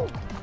Woo!